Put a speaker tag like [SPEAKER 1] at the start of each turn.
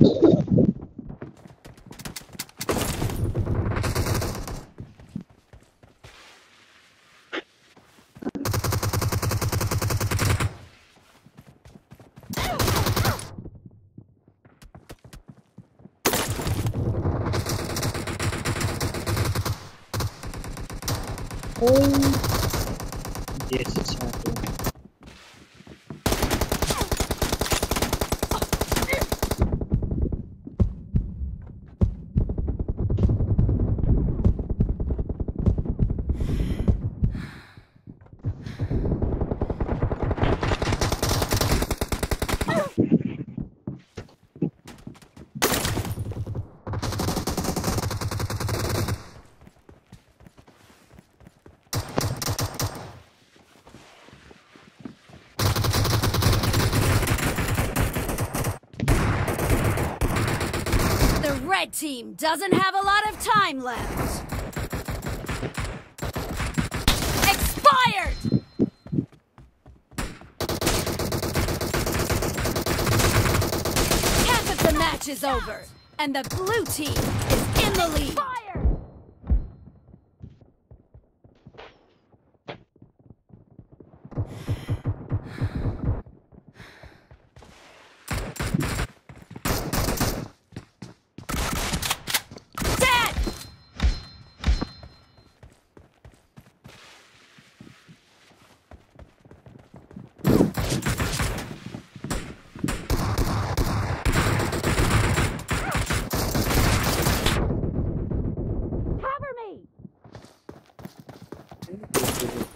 [SPEAKER 1] Oh. Yes,
[SPEAKER 2] it's happening. Red team doesn't have a lot of time left. Expired! Half of the match is over, and the blue team is 있어요.